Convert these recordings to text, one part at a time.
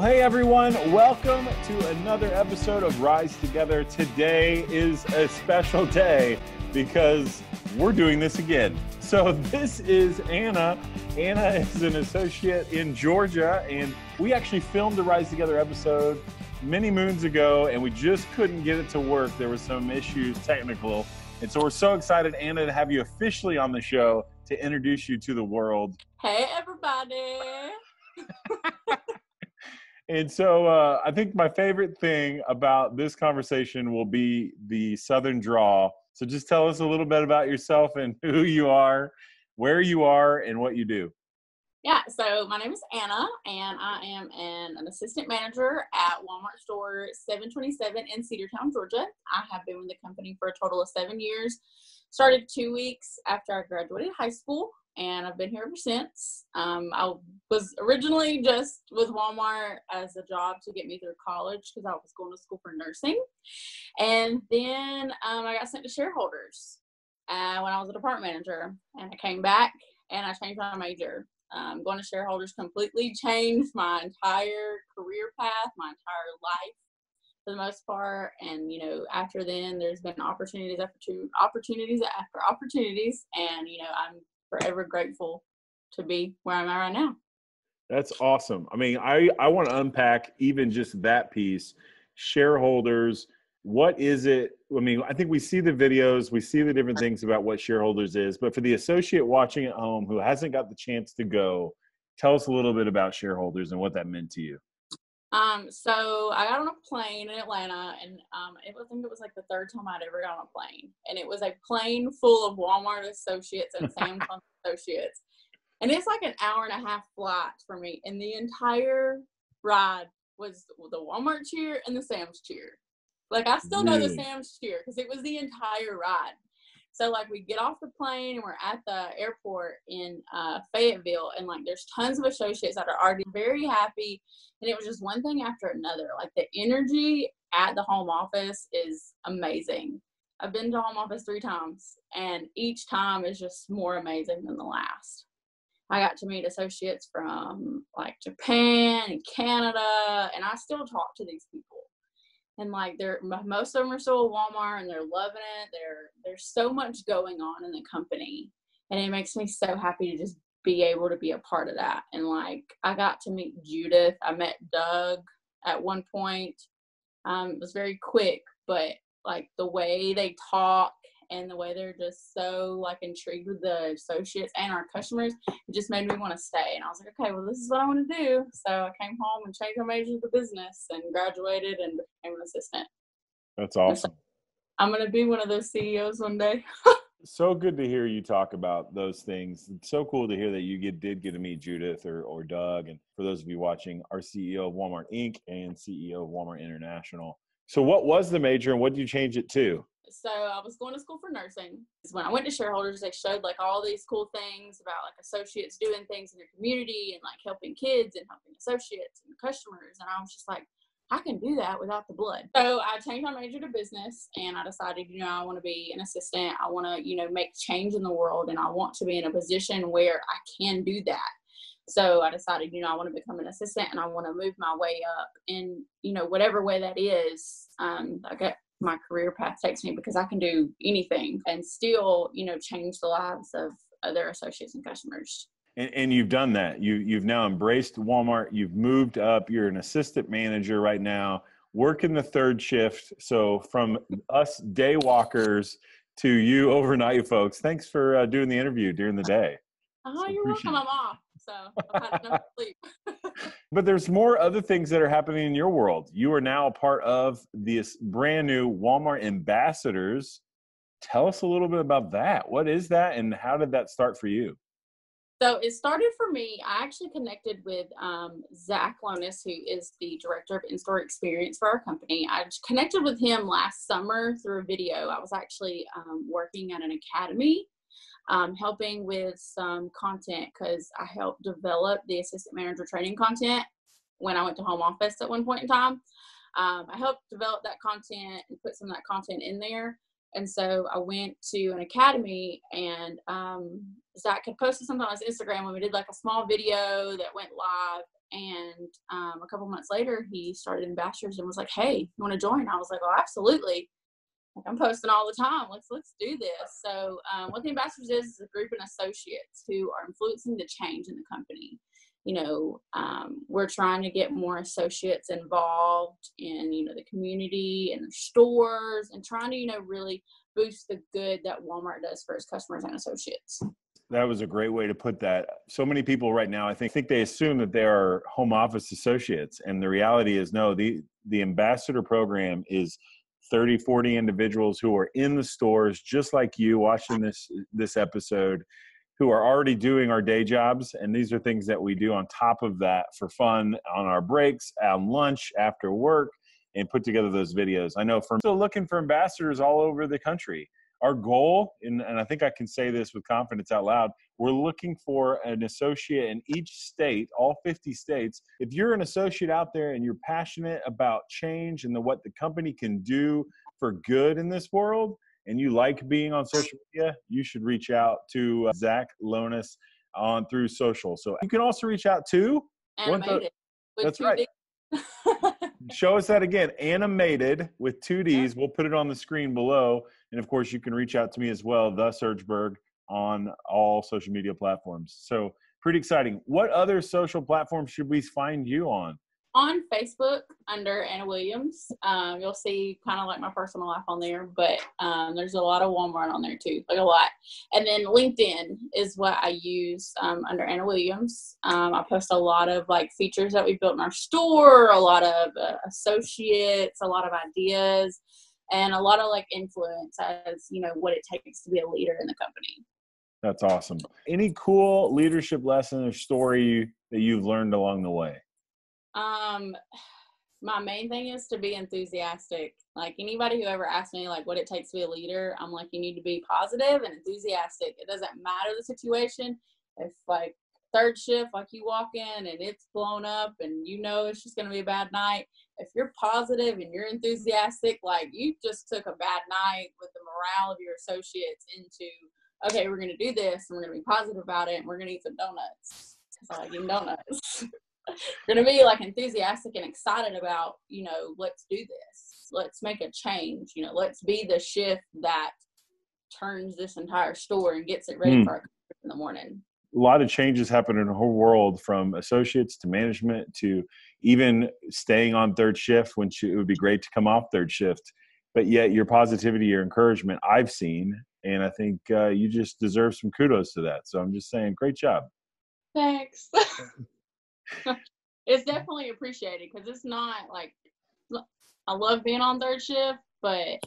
Well, hey everyone, welcome to another episode of Rise Together. Today is a special day because we're doing this again. So, this is Anna. Anna is an associate in Georgia, and we actually filmed the Rise Together episode many moons ago, and we just couldn't get it to work. There were some issues, technical. And so, we're so excited, Anna, to have you officially on the show to introduce you to the world. Hey, everybody. And so uh, I think my favorite thing about this conversation will be the Southern draw. So just tell us a little bit about yourself and who you are, where you are, and what you do. Yeah, so my name is Anna, and I am an, an assistant manager at Walmart store 727 in Cedartown, Georgia. I have been with the company for a total of seven years. Started two weeks after I graduated high school and I've been here ever since. Um, I was originally just with Walmart as a job to get me through college because I was going to school for nursing, and then um, I got sent to shareholders uh, when I was a department manager, and I came back and I changed my major. Um, going to shareholders completely changed my entire career path, my entire life for the most part. And you know, after then, there's been opportunities after two opportunities after opportunities, and you know, I'm forever grateful to be where I'm at right now. That's awesome. I mean, I, I want to unpack even just that piece. Shareholders, what is it? I mean, I think we see the videos, we see the different things about what shareholders is, but for the associate watching at home who hasn't got the chance to go, tell us a little bit about shareholders and what that meant to you. Um, so I got on a plane in Atlanta, and um, it, was, I think it was like the third time I'd ever got on a plane, and it was a plane full of Walmart associates and Sam's associates, and it's like an hour and a half flight for me, and the entire ride was the Walmart cheer and the Sam's cheer. Like I still know the Sam's cheer because it was the entire ride. So like we get off the plane and we're at the airport in uh, Fayetteville, and like there's tons of associates that are already very happy, and it was just one thing after another. Like the energy at the home office is amazing. I've been to home office three times, and each time is just more amazing than the last. I got to meet associates from like Japan and Canada, and I still talk to these people and like they're most of them are still at Walmart and they're loving it. There there's so much going on in the company, and it makes me so happy to just be able to be a part of that. And like I got to meet Judith. I met Doug at one point. Um, it was very quick, but like the way they talk and the way they're just so like intrigued with the associates and our customers, it just made me want to stay. And I was like, okay, well, this is what I want to do. So I came home and changed my major to business and graduated and became an assistant. That's awesome. So I'm going to be one of those CEOs one day. so good to hear you talk about those things. It's so cool to hear that you get, did get to meet Judith or, or Doug. And for those of you watching, our CEO of Walmart Inc. and CEO of Walmart International. So, what was the major and what did you change it to? So I was going to school for nursing. When I went to shareholders, they showed like all these cool things about like associates doing things in their community and like helping kids and helping associates and customers. And I was just like, I can do that without the blood. So I changed my major to business and I decided, you know, I want to be an assistant. I want to, you know, make change in the world and I want to be in a position where I can do that. So I decided, you know, I want to become an assistant and I want to move my way up in, you know, whatever way that is. Um, I my career path takes me because I can do anything and still, you know, change the lives of other associates and customers. And, and, you've done that. You you've now embraced Walmart. You've moved up. You're an assistant manager right now, working the third shift. So from us day walkers to you overnight folks, thanks for uh, doing the interview during the day. Oh, so you're welcome. I'm off so I've had no sleep. But there's more other things that are happening in your world. You are now a part of this brand new Walmart ambassadors. Tell us a little bit about that. What is that, and how did that start for you? So it started for me. I actually connected with um, Zach Lonis, who is the director of in-store experience for our company. I connected with him last summer through a video. I was actually um, working at an academy um, helping with some content because I helped develop the assistant manager training content when I went to home office at one point in time. Um, I helped develop that content and put some of that content in there. And so I went to an academy, and um, Zach had posted something on his Instagram when we did like a small video that went live. And um, a couple months later, he started Ambassadors and was like, "Hey, you want to join?" I was like, "Oh, absolutely." I'm posting all the time. Let's let's do this. So um, what the Ambassadors is is a group of associates who are influencing the change in the company you know um, we're trying to get more associates involved in you know the community and the stores and trying to you know really boost the good that walmart does for its customers and associates that was a great way to put that so many people right now i think think they assume that they are home office associates and the reality is no the the ambassador program is 30 40 individuals who are in the stores just like you watching this this episode who are already doing our day jobs. And these are things that we do on top of that for fun on our breaks, on lunch, after work, and put together those videos. I know from still looking for ambassadors all over the country. Our goal, and, and I think I can say this with confidence out loud, we're looking for an associate in each state, all 50 states. If you're an associate out there and you're passionate about change and the, what the company can do for good in this world, and you like being on social media, you should reach out to uh, Zach Lonis on through social. So you can also reach out to animated. That's right. Show us that again. Animated with two D's. We'll put it on the screen below. And of course, you can reach out to me as well, the Surgeberg, on all social media platforms. So pretty exciting. What other social platforms should we find you on? on Facebook under Anna Williams. Um, you'll see kind of like my personal life on there, but um, there's a lot of Walmart on there too, like a lot. And then LinkedIn is what I use um, under Anna Williams. Um, I post a lot of like features that we built in our store, a lot of uh, associates, a lot of ideas, and a lot of like influence as you know what it takes to be a leader in the company. That's awesome. Any cool leadership lesson or story that you've learned along the way? Um, my main thing is to be enthusiastic. Like anybody who ever asks me like what it takes to be a leader, I'm like you need to be positive and enthusiastic. It doesn't matter the situation. If like third shift, like you walk in and it's blown up and you know it's just gonna be a bad night. If you're positive and you're enthusiastic, like you just took a bad night with the morale of your associates into okay, we're gonna do this and we're gonna be positive about it and we're gonna eat some donuts. So I like eating donuts. You're gonna be like enthusiastic and excited about, you know, let's do this. Let's make a change. You know, let's be the shift that turns this entire store and gets it ready mm. for our in the morning. A lot of changes happen in the whole world from associates to management to even staying on third shift when it would be great to come off third shift. But yet, your positivity, your encouragement, I've seen, and I think uh, you just deserve some kudos to that. So I'm just saying, great job. Thanks. it's definitely appreciated because it's not like I love being on third shift, but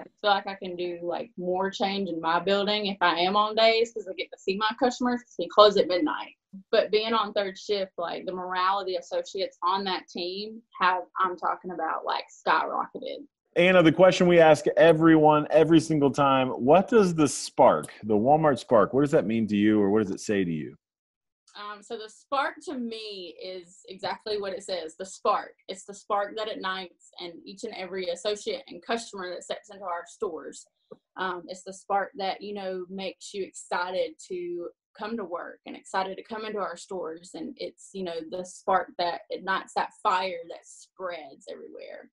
I feel like I can do like more change in my building if I am on days because I get to see my customers because we close at midnight. But being on third shift, like the morale of the associates on that team have I'm talking about like skyrocketed. Anna, uh, the question we ask everyone every single time: What does the spark, the Walmart spark, what does that mean to you, or what does it say to you? Um, so the spark to me is exactly what it says the spark. It's the spark that ignites and each and every associate and customer that steps into our stores. Um, it's the spark that, you know, makes you excited to come to work and excited to come into our stores. And it's, you know, the spark that ignites that fire that spreads everywhere.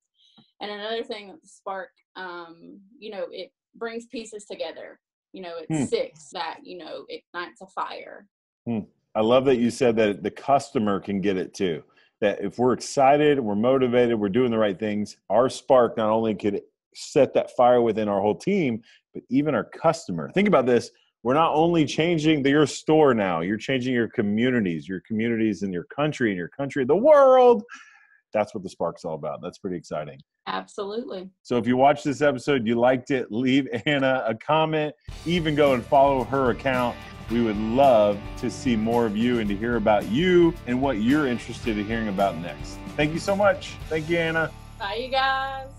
And another thing that the spark, um, you know, it brings pieces together. You know, it's hmm. six that, you know, ignites a fire. Hmm. I love that you said that the customer can get it too. That if we're excited, we're motivated, we're doing the right things, our spark not only could set that fire within our whole team, but even our customer. Think about this. We're not only changing the, your store now, you're changing your communities, your communities in your country, in your country, the world. That's what the spark's all about. That's pretty exciting. Absolutely. So if you watched this episode, you liked it, leave Anna a comment, even go and follow her account we would love to see more of you and to hear about you and what you're interested in hearing about next. Thank you so much. Thank you, Anna. Bye, you guys.